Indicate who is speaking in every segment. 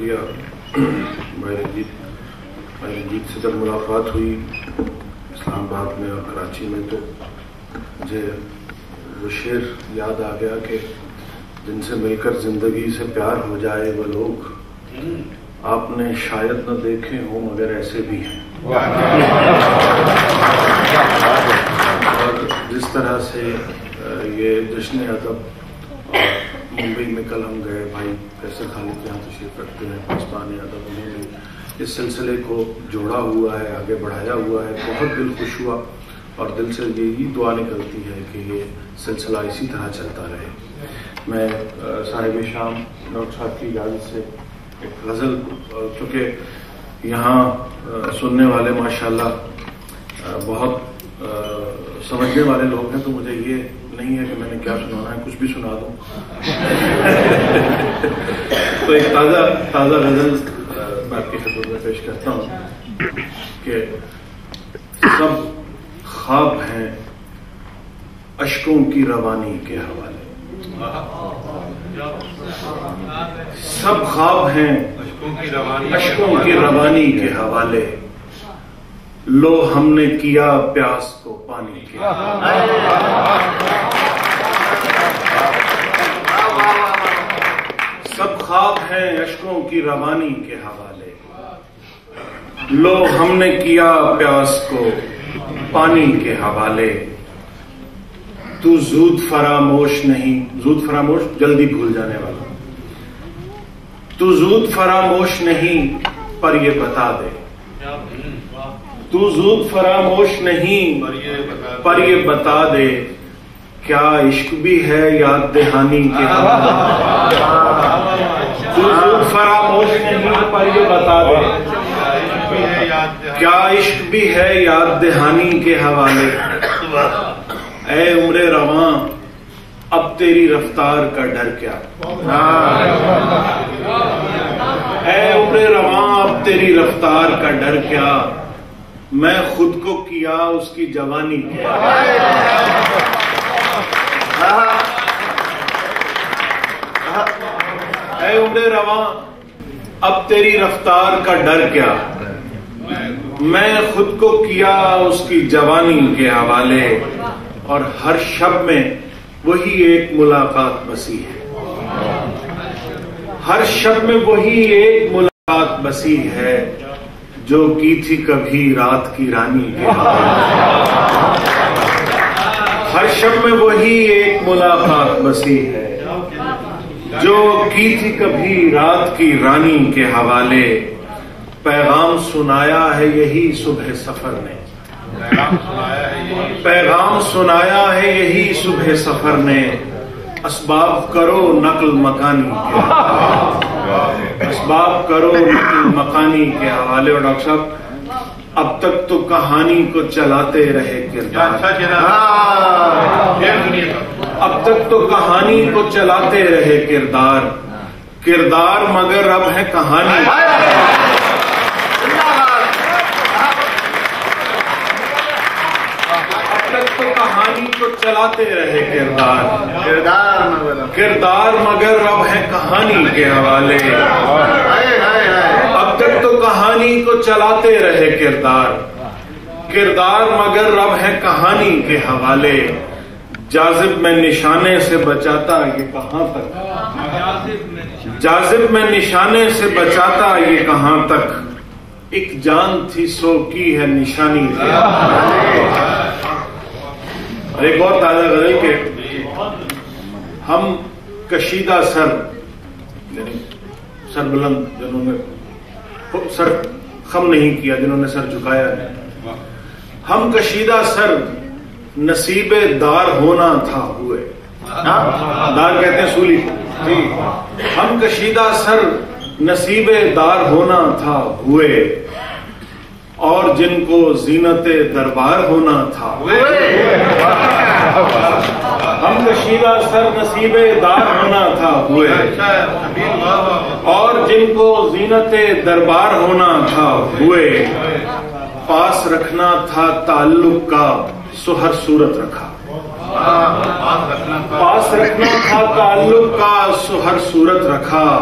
Speaker 1: شکریہ۔ بھائی رنجیت بھائی رنجیت سے جب ملاقات ہوئی اسلام آباد میں اور کراچی میں تو مجھے وہ شعر یاد آ گیا کہ جن سے مل کر زندگی سے پیار ہو جائے وہ لوگ آپ نے شاید نہ دیکھے ہوں مگر ایسے بھی ہیں۔ اور جس طرح سے یہ جشن ادب ممبئی میں کل ہم گئے، بھائی کیسے خالد کے یہاں تشریف رکھتے ہیں پاسبان ادب انہوں نے اس سلسلے کو جوڑا ہوا ہے، آگے بڑھایا ہوا ہے، بہت دل خوش ہوا اور دل سے یہی دعا نکلتی ہے کہ یہ سلسلہ اسی طرح چلتا رہے۔ میں صاحب شام ڈاکٹر صاحب کی اجازت سے ایک غزل، چونکہ یہاں سننے والے ماشاءاللہ بہت سمجھنے والے لوگ ہیں، تو مجھے یہ نہیں ہے کہ میں نے کیا سنانا ہے کچھ بھی سنا دوں تو ایک تازہ تازہ غزل میں آپ کی خدمت میں پیش کرتا ہوں کہ سب خواب ہیں اشکوں کی روانی کے حوالے۔ سب خواب ہیں اشکوں کی روانی کے حوالے۔ لو ہم نے کیا پیاس کو پانی کے سب خواب ہیں اشکوں کی روانی کے حوالے۔ لو ہم نے کیا پیاس کو پانی کے حوالے۔ تو زود فراموش نہیں، زود فراموش جلدی بھول جانے والا۔ تو زود فراموش نہیں، پر یہ بتا دے۔ تو زود فراموش نہیں پر یہ بتا دے۔ کیا عشق بھی ہے یاد دہانی کے تو زود فراموش نہیں پر یہ بتا دے کیا عشق بھی ہے یاد دہانی کے حوالے۔ اے عمر رواں اب تیری رفتار کا ڈر کیا۔ اے عمر رواں اب تیری رفتار کا ڈر کیا۔ میں خود کو کیا اس کی جوانی اے عمر رواں، اب تیری رفتار کا ڈر کیا؟ میں خود کو کیا اس کی جوانی کے حوالے؟ اور ہر شب میں وہی ایک ملاقات بسی ہے۔ ہر شب میں وہی ایک ملاقات بسی ہے۔ جو کی تھی کبھی رات کی رانی کے ہر شب میں وہی ایک ملاقات بسی ہے، جو کی تھی کبھی رات کی رانی کے حوالے۔ پیغام سنایا ہے یہی صبح سفر نے پیغام سنایا ہے یہی صبح سفر نے اسباب کرو نقل مکانی کے۔ اسباب کرو مکانی کے حوالے اور ڈاکٹر صاحب اب تک تو کہانی کو چلاتے رہے کردار۔ اب تک تو کہانی کو چلاتے رہے کردار۔ کردار مگر اب ہے کہانی۔ کہانی کو چلاتے رہے کردار۔ کردار کردار مگر اب ہے کہانی کے حوالے۔ اب تک تو کہانی کو چلاتے رہے کردار۔ کردار مگر اب ہے کہانی کے حوالے۔ جازب میں نشانے سے بچاتا یہ کہاں تک؟ جازب میں نشانے سے بچاتا یہ کہاں تک؟ ایک جان تھی سو کی ہے نشانی۔ اور ایک اور تازہ غزل کے ہم کشیدہ سر یعنی سر بلند جنہوں نے سر خم نہیں کیا، جنہوں نے سر جھکایا۔ ہم کشیدہ سر نصیب دار ہونا تھا ہوئے۔ ہاں؟ دار کہتے ہیں سولی۔ جی۔ ہم کشیدہ سر نصیب دار ہونا تھا ہوئے۔ اور جن کو زینت دربار ہونا تھا ہم کشیدہ سر نصیب دار ہونا تھا ہوئے۔ اور جن کو زینت دربار ہونا تھا ہوئے۔ پاس رکھنا تھا تعلق کا سو ہر صورت رکھا۔ پاس رکھنا تھا تعلق کا سو ہر صورت رکھا۔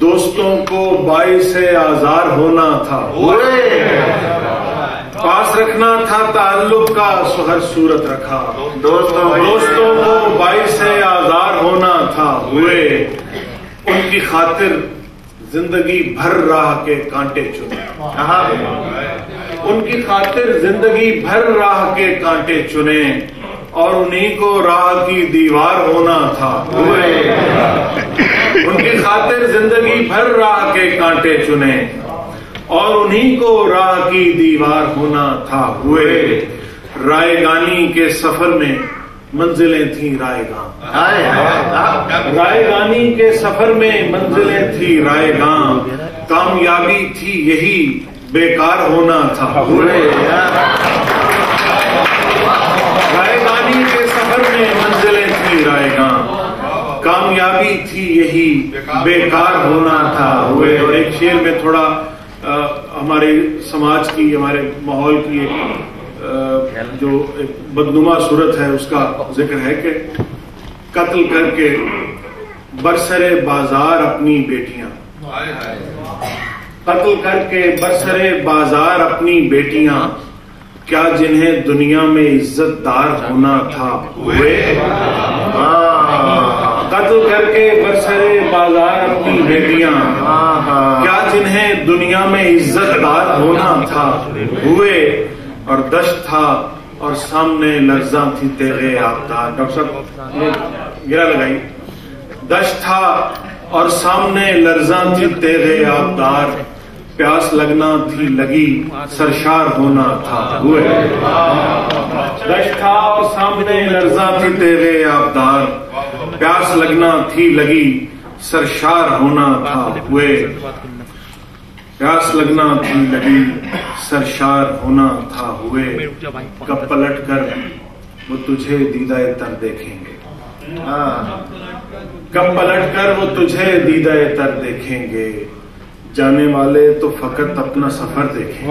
Speaker 1: دوستوں کو باعث آزار ہونا تھا۔ پاس رکھنا تھا تعلق کا ہر صورت رکھا۔
Speaker 2: دوستوں
Speaker 1: کو باعث آزار ہونا تھا ہوئے۔ ان کی خاطر زندگی بھر راہ کے کانٹے چنے۔ ان کی خاطر زندگی بھر راہ کے کانٹے چنے۔ اور انہیں کو راہ کی دیوار ہونا تھا ہوئے۔ ان کی خاطر زندگی بھر راہ کے کانٹے چنے۔ اور انہیں کو راہ کی دیوار ہونا تھا۔ ہوئے رائے گانی کے سفر میں منزلیں تھیں رائے گاں رائے گانی کے سفر میں منزلیں تھی رائے گاں کامیابی تھی یہی بیکار ہونا تھا۔ ہوئے۔ رائے گانی کے سفر میں منزلیں تھی رائے گاں کامیابی تھی یہی بیکار ہونا تھا۔ ہوئے۔ اور ایک شعر میں تھوڑا ہمارے سماج کی ہمارے ماحول کی ایک جو ایک بدنما صورت ہے اس کا ذکر ہے کہ قتل کر کے برسر بازار اپنی بیٹیاں۔ قتل کر کے برسر بازار اپنی بیٹیاں۔ کیا جنہیں دنیا میں عزت دار ہونا تھا؟ ہوئے۔ قتل کر کے بیٹیاں۔ کیا جنہیں دنیا میں عزت دار ہونا تھا، ہوئے اور دشت تھا اور سامنے لرزاں تھی تیرے آبدار ڈاکٹر صاحب گرا لگائی۔ دشت تھا اور سامنے لرزاں تھی تیرے آبدار پیاس لگنا تھی لگی، سرشار ہونا تھا، ہوئے۔ دشت تھا اور سامنے لرزاں تھی تیرے آبدار پیاس لگنا تھی لگی سرشار ہونا تھا ہوئے۔ پیاس لگنا تھی لگی سرشار ہونا تھا ہوئے۔ کب پلٹ کر وہ تجھے دیدہ تر دیکھیں گے۔ کب پلٹ کر وہ تجھے دیدہ تر دیکھیں گے۔ جانے والے تو فقط اپنا سفر دیکھیں۔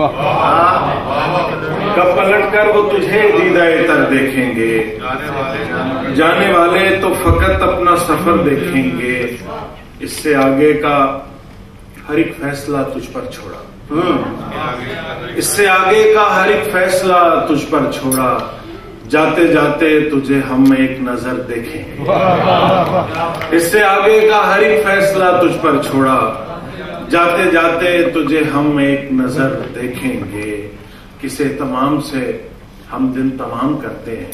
Speaker 1: کب پلٹ کر وہ تجھے دیدہ تر دیکھیں گے۔ جانے والے تو فقط اپنا سفر دیکھیں گے۔ اس سے آگے کا ہر ایک فیصلہ تجھ پر چھوڑا۔ اس سے آگے کا ہر ایک فیصلہ تجھ پر چھوڑا۔ جاتے جاتے تجھے ہم ایک نظر دیکھیں۔ اس سے آگے کا ہر ایک فیصلہ تجھ پر چھوڑا۔ جاتے جاتے تجھے ہم ایک نظر دیکھیں گے۔ کسے تمام سے ہم دن تمام کرتے ہیں۔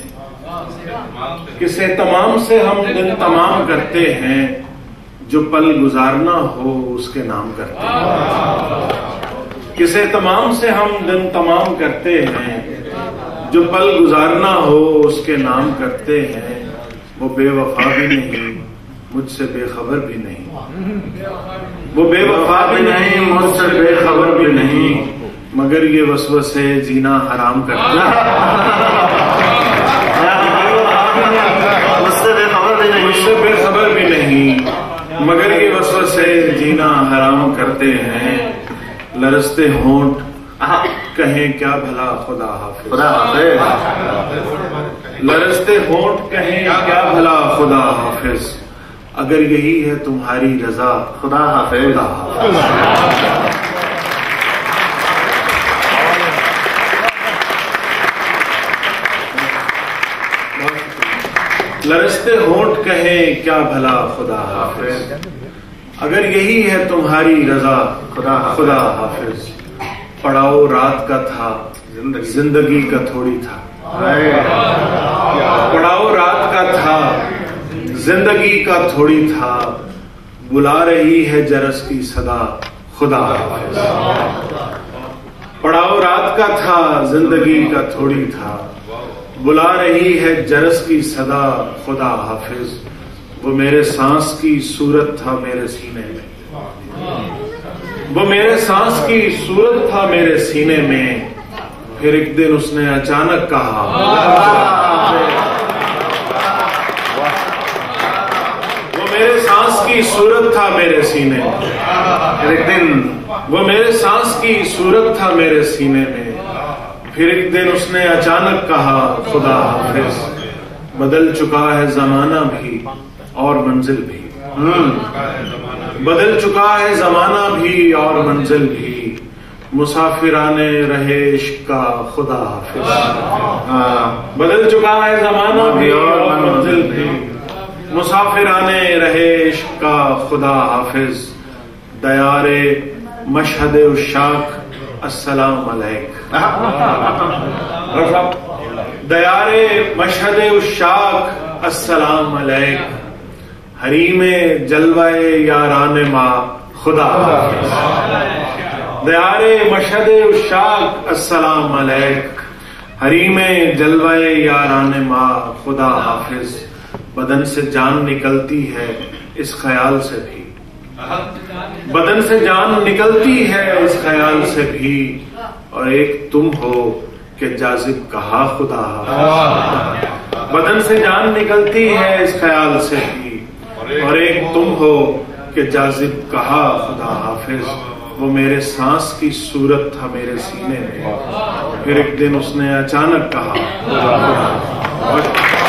Speaker 1: کسے تمام سے ہم دن تمام کرتے ہیں۔ جو پل گزارنا ہو اس کے نام کرتے ہیں۔ کسے تمام سے ہم دن تمام کرتے ہیں۔ جو پل گزارنا ہو اس کے نام کرتے ہیں۔ وہ بے وفا بھی نہیں۔ مجھ سے بے خبر بھی نہیں۔ وہ بے وفا بھی نہیں مجھ سے بے خبر بھی نہیں مگر یہ وسوسے جینا حرام کرتا مجھ سے بے خبر بھی نہیں مگر یہ وسوسے جینا حرام کرتے ہیں۔ لرستے ہونٹ کہیں کیا بھلا خدا حافظ۔
Speaker 2: خدا حافظ۔
Speaker 1: لرستے ہونٹ کہیں کیا بھلا خدا حافظ۔ اگر یہی ہے تمہاری رضا،
Speaker 2: خدا حافظ۔
Speaker 1: لرستے ہونٹ کہیں، کیا بھلا خدا حافظ؟ اگر یہی ہے تمہاری رضا،
Speaker 2: خدا
Speaker 1: خدا حافظ۔ پڑاؤ رات کا تھا زندگی کا تھوڑی تھا۔ پڑاؤ رات کا تھا زندگی کا تھوڑی تھا، بلا رہی ہے جرس کی صدا، خدا۔ حافظ پڑاؤ رات کا تھا، زندگی کا تھوڑی تھا۔ بلا رہی ہے جرس کی صدا، خدا حافظ۔ وہ میرے سانس کی صورت تھا میرے سینے میں۔ وہ میرے سانس کی صورت تھا میرے سینے میں۔ پھر ایک دن اس نے اچانک کہا وہ میرے سانس کی صورت تھا میرے سینے میں۔ ایک دن وہ میرے سانس کی صورت تھا میرے سینے میں۔ پھر ایک دن اس نے اچانک کہا، خدا حافظ، بدل چکا ہے زمانہ بھی اور منزل بھی۔ بدل چکا ہے زمانہ بھی اور منزل بھی۔ مسافران رہے عشق کا خدا حافظ۔
Speaker 2: ہاں،
Speaker 1: بدل چکا ہے زمانہ بھی اور منزل بھی۔ مسافران رہے عشق کا خدا حافظ۔ دیار مشہد الشاق، السلام علیک۔ دیار مشہد الشاق، السلام علیک۔ حریم جلوے یاران ماں خدا حافظ۔ دیار مشہد الشاق، السلام علیک۔ حریم جلوے یاران ماں خدا حافظ۔ بدن سے جان نکلتی ہے، اس خیال سے بھی۔ بدن سے جان نکلتی ہے، اس خیال سے بھی۔ اور ایک تم ہو کہ جازب کہا خدا۔ بدن سے جان نکلتی ہے، اس خیال سے بھی۔ اور ایک تم ہو کہ جازب کہا خدا حافظ۔ وہ میرے سانس کی صورت تھا میرے سینے میں۔ پھر ایک دن اس نے اچانک کہا، خدا۔ حافظ